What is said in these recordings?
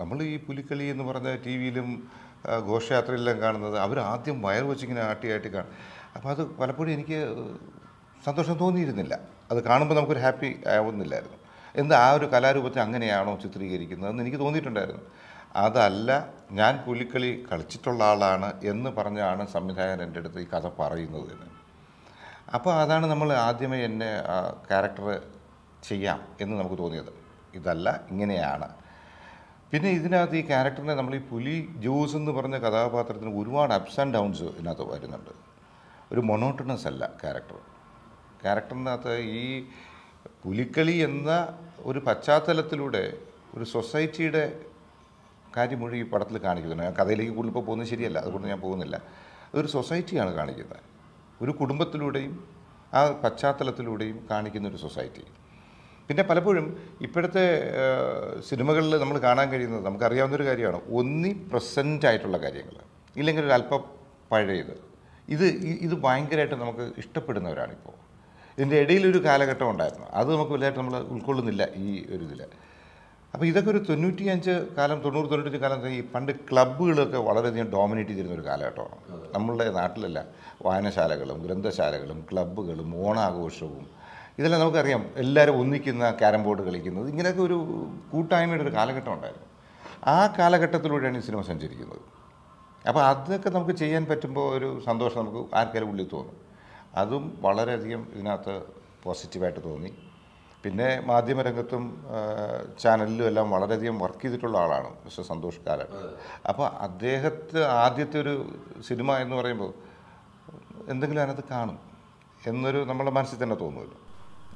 നമ്മൾ ഈ പുലിക്കളി എന്ന് പറഞ്ഞ ടി വിയിലും ഘോഷയാത്രയിലെല്ലാം കാണുന്നത് അവർ ആദ്യം വയർ വെച്ചിങ്ങനെ ആട്ടി ആട്ടി കാണും. അപ്പോൾ അത് പലപ്പോഴും എനിക്ക് സന്തോഷം തോന്നിയിരുന്നില്ല. അത് കാണുമ്പോൾ നമുക്കൊരു ഹാപ്പി ആവുന്നില്ലായിരുന്നു. എന്ത് ആ ഒരു കലാരൂപത്തെ അങ്ങനെയാണോ ചിത്രീകരിക്കുന്നതെന്ന് എനിക്ക് തോന്നിയിട്ടുണ്ടായിരുന്നു. അതല്ല ഞാൻ പുലിക്കളി കളിച്ചിട്ടുള്ള ആളാണ് എന്ന് പറഞ്ഞാണ് സംവിധായകൻ എന്റെ അടുത്ത് ഈ കഥ പറയുന്നത് തന്നെ അപ്പോൾ അതാണ് നമ്മൾ ആദ്യമേ എന്നെ ക്യാരക്ടർ ചെയ്യാം എന്ന് നമുക്ക് തോന്നിയത്. ഇതല്ല ഇങ്ങനെയാണ്. പിന്നെ ഇതിനകത്ത് ഈ ക്യാരക്ടറിനെ നമ്മൾ ഈ പുലി ജോസ് എന്ന് പറഞ്ഞ കഥാപാത്രത്തിന് ഒരുപാട് അപ്സ് ആൻഡ് ഡൗൺസ് ഇതിനകത്ത് വരുന്നുണ്ട്. ഒരു മൊണോട്ടണസ് അല്ല ക്യാരക്ടർ ക്യാരക്ടറിനകത്ത് ഈ പുലിക്കളി എന്ന ഒരു പശ്ചാത്തലത്തിലൂടെ ഒരു സൊസൈറ്റിയുടെ കാര്യം മുഴുവൻ ഈ പടത്തിൽ കാണിക്കുന്നുണ്ട്. കഥയിലേക്ക് കൂടുതൽ ഇപ്പോൾ പോകുന്നത് ശരിയല്ല അതുകൊണ്ട് ഞാൻ പോകുന്നില്ല. അതൊരു സൊസൈറ്റിയാണ് കാണിക്കുന്നത്. ഒരു കുടുംബത്തിലൂടെയും ആ പശ്ചാത്തലത്തിലൂടെയും കാണിക്കുന്ന ഒരു സൊസൈറ്റി പിന്നെ പലപ്പോഴും ഇപ്പോഴത്തെ സിനിമകളിൽ നമ്മൾ കാണാൻ കഴിയുന്നത് നമുക്കറിയാവുന്നൊരു കാര്യമാണ്. ഒന്നി പ്രസന്റ് ആയിട്ടുള്ള കാര്യങ്ങൾ. ഇല്ലെങ്കിൽ ഒരു അല്പം പഴയത്. ഇത് ഇത് ഭയങ്കരമായിട്ട് നമുക്ക് ഇഷ്ടപ്പെടുന്നവരാണിപ്പോൾ. ഇതിന്റെ ഇടയിലൊരു കാലഘട്ടം ഉണ്ടായിരുന്നു. അത് നമുക്ക് വലുതായിട്ട് നമ്മൾ ഉൾക്കൊള്ളുന്നില്ല ഈ ഒരു ഇതിൽ. അപ്പോൾ ഇതൊക്കെ ഒരു തൊണ്ണൂറ്റിയഞ്ച് കാലം തൊണ്ണൂറ് തൊണ്ണൂറ്റഞ്ച് കാലം ഈ പണ്ട് ക്ലബ്ബുകളൊക്കെ വളരെയധികം ഡോമിനേറ്റ് ചെയ്തിരുന്ന ഒരു കാലഘട്ടമാണ്. നമ്മളുടെ നാട്ടിലല്ല വായനശാലകളും ഗ്രന്ഥശാലകളും ക്ലബ്ബുകളും ഓണാഘോഷവും ഇതെല്ലാം നമുക്കറിയാം. എല്ലാവരും ഒന്നിക്കുന്ന ക്യാരം ബോർഡ് കളിക്കുന്നത്. ഇങ്ങനെയൊക്കെ ഒരു കൂട്ടായ്മയുടെ ഒരു കാലഘട്ടം ഉണ്ടായിരുന്നു. ആ കാലഘട്ടത്തിലൂടെയാണ് ഈ സിനിമ സഞ്ചരിക്കുന്നത്. അപ്പോൾ അതൊക്കെ നമുക്ക് ചെയ്യാൻ പറ്റുമ്പോൾ ഒരു സന്തോഷം നമുക്ക് ആർക്കാരും ഉള്ളിൽ തോന്നും. അതും വളരെയധികം ഇതിനകത്ത് പോസിറ്റീവായിട്ട് തോന്നി. പിന്നെ മാധ്യമരംഗത്തും ചാനലിലും എല്ലാം വളരെയധികം വർക്ക് ചെയ്തിട്ടുള്ള ആളാണ് മിസ്റ്റർ സന്തോഷ് കാലൻ. അപ്പോൾ അദ്ദേഹത്തെ ആദ്യത്തെ ഒരു സിനിമ എന്ന് പറയുമ്പോൾ എന്തെങ്കിലും അതിനകത്ത് കാണും. എന്നൊരു നമ്മുടെ മനസ്സിൽ തന്നെ തോന്നുമല്ലോ.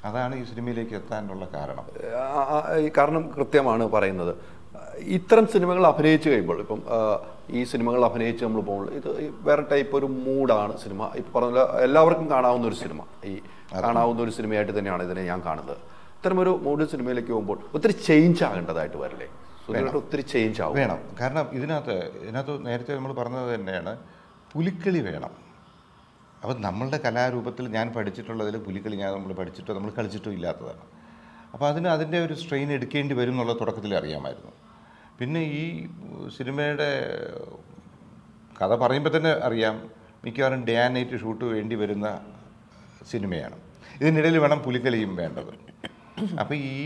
അതാണ് ഈ സിനിമയിലേക്ക് എത്താനുള്ള കാരണം. ഈ കാരണം കൃത്യമാണ് പറയുന്നത്. ഇത്തരം സിനിമകൾ അഭിനയിച്ചു കഴിയുമ്പോൾ ഇപ്പം ഈ സിനിമകൾ അഭിനയിച്ച് നമ്മൾ പോകുമ്പോൾ ഇത് വേറെ ടൈപ്പ് ഒരു മൂഡാണ് സിനിമ. ഇപ്പം പറഞ്ഞ എല്ലാവർക്കും കാണാവുന്ന ഒരു സിനിമ. ഈ കാണാവുന്ന ഒരു സിനിമയായിട്ട് തന്നെയാണ് ഇതിനെ ഞാൻ കാണുന്നത്. ഇത്തരം ഒരു മൂഡ് സിനിമയിലേക്ക് പോകുമ്പോൾ ഒത്തിരി ചേഞ്ച് ആകേണ്ടതായിട്ട് വരില്ലേ? ഒത്തിരി ചേഞ്ച് ആവും. വേണം. കാരണം ഇതിനകത്ത് ഇതിനകത്ത് നേരത്തെ നമ്മൾ പറഞ്ഞത് തന്നെയാണ് പുലിക്കളി വേണം. അപ്പം നമ്മളുടെ കലാരൂപത്തിൽ ഞാൻ പഠിച്ചിട്ടുള്ളതിൽ പുലിക്കളി ഞാൻ നമ്മൾ പഠിച്ചിട്ടോ നമ്മൾ കളിച്ചിട്ടോ ഇല്ലാത്തതാണ്. അപ്പോൾ അതിന് അതിന്റെ ഒരു സ്ട്രെയിൻ എടുക്കേണ്ടി വരും എന്നുള്ള തുടക്കത്തിൽ അറിയാമായിരുന്നു. പിന്നെ ഈ സിനിമയുടെ കഥ പറയുമ്പോൾ തന്നെ അറിയാം മിക്കവാറും ഡേ ആൻഡ് നൈറ്റ് ഷൂട്ട് വേണ്ടി വരുന്ന സിനിമയാണ്. ഇതിനിടയിൽ വേണം പുലിക്കളിയും വേണ്ടത്. അപ്പോൾ ഈ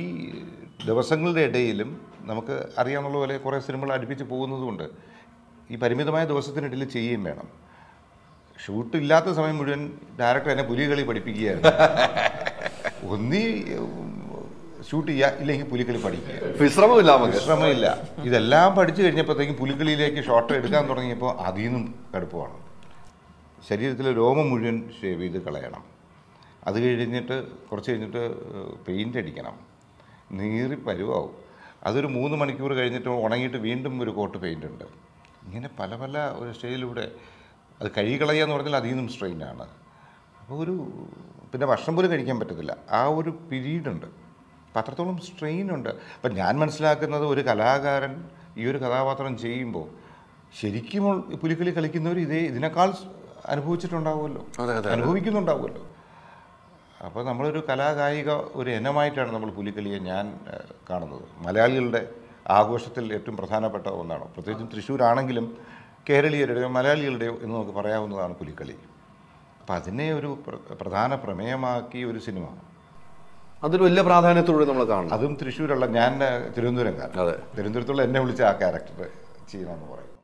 ദിവസങ്ങളുടെ ഇടയിലും നമുക്ക് അറിയാവുന്ന പോലെ കുറേ സിനിമകൾ അടുപ്പിച്ച് പോകുന്നതുകൊണ്ട് ഈ പരിമിതമായ ദിവസത്തിനിടയിൽ ചെയ്യുകയും വേണം. ഷൂട്ട് ഇല്ലാത്ത സമയം മുഴുവൻ ഡയറക്ടർ എന്നെ പുലികളി പഠിപ്പിക്കുകയായിരുന്നു. ഒന്നീ ഷൂട്ട് ചെയ്യുക ഇല്ലെങ്കിൽ പുലികളി പഠിക്കുക. വിശ്രമമില്ല വിശ്രമമില്ല. ഇതെല്ലാം പഠിച്ചു കഴിഞ്ഞപ്പോഴത്തേക്കും പുലികളിയിലേക്ക് ഷോട്ട് എടുക്കാൻ തുടങ്ങിയപ്പോൾ അതിൽ നിന്നും കടുപ്പമാണ് ശരീരത്തിലെ രോമം മുഴുവൻ ഷേവ് ചെയ്ത് കളയണം. അത് കഴിഞ്ഞിട്ട് കുറച്ച് കഴിഞ്ഞിട്ട് പെയിന്റ് അടിക്കണം. നീറി പരുവാവും. അതൊരു മൂന്ന് മണിക്കൂർ കഴിഞ്ഞിട്ട് ഉണങ്ങിയിട്ട് വീണ്ടും ഒരു കോട്ട് പെയിന്റ് ഉണ്ട്. ഇങ്ങനെ പല പല ഒരു സ്റ്റേജിലൂടെ അത് കഴുകിക്കളയുക എന്ന് പറഞ്ഞാൽ അതിൽ നിന്നും സ്ട്രെയിനാണ് അപ്പോൾ ഒരു പിന്നെ ഭക്ഷണം പോലും കഴിക്കാൻ പറ്റത്തില്ല. ആ ഒരു പിരീഡ് ഉണ്ട്. അപ്പം അത്രത്തോളം സ്ട്രെയിൻ ഉണ്ട്. അപ്പം ഞാൻ മനസ്സിലാക്കുന്നത് ഒരു കലാകാരൻ ഈ ഒരു കഥാപാത്രം ചെയ്യുമ്പോൾ ശരിക്കും പുലിക്കളി കളിക്കുന്നവർ ഇതേ ഇതിനേക്കാൾ അനുഭവിച്ചിട്ടുണ്ടാവുമല്ലോ. അനുഭവിക്കുന്നുണ്ടാവുമല്ലോ. അപ്പോൾ നമ്മളൊരു കലാകായിക ഒരു ഇനമായിട്ടാണ് നമ്മൾ പുലിക്കളിയെ ഞാൻ കാണുന്നത്. മലയാളികളുടെ ആഘോഷത്തിൽ ഏറ്റവും പ്രധാനപ്പെട്ട ഒന്നാണ്. പ്രത്യേകിച്ചും തൃശ്ശൂരാണെങ്കിലും കേരളീയരുടെയോ മലയാളികളുടെയോ എന്ന് നമുക്ക് പറയാവുന്നതാണ് പുലിക്കളി. അപ്പം അതിനെ ഒരു പ്രധാന പ്രമേയമാക്കി ഒരു സിനിമ. അതൊരു വലിയ പ്രാധാന്യത്തോടെ നമ്മൾ കാണും. അതും തൃശ്ശൂരുള്ള ഞാൻ തിരുവനന്തപുരംകാരൻ. അതെ. തിരുവനന്തപുരത്തുള്ള എന്നെ വിളിച്ച ആ ക്യാരക്ടർ ചെയ്യണമെന്ന് പറയും